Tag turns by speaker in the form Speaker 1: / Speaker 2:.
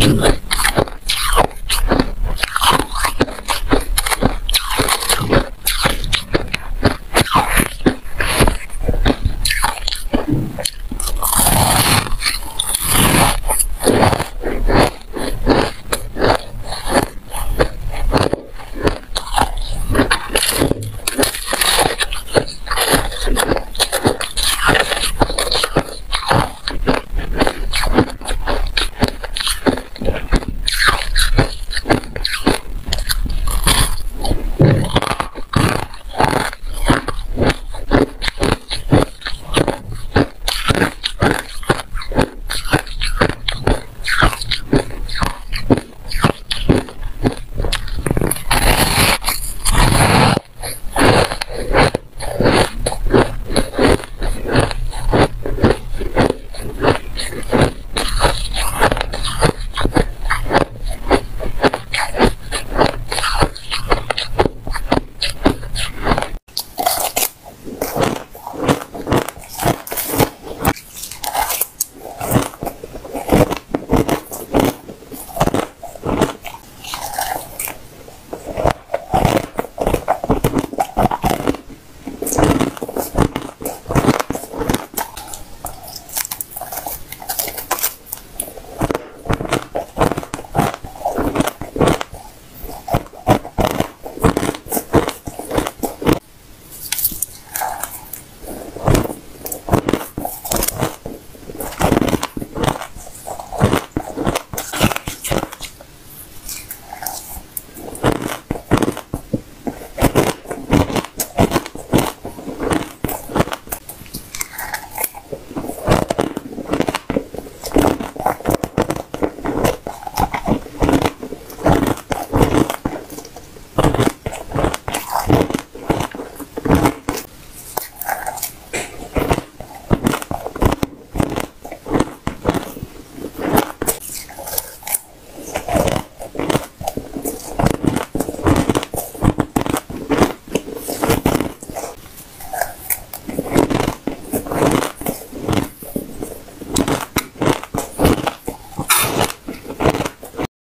Speaker 1: England.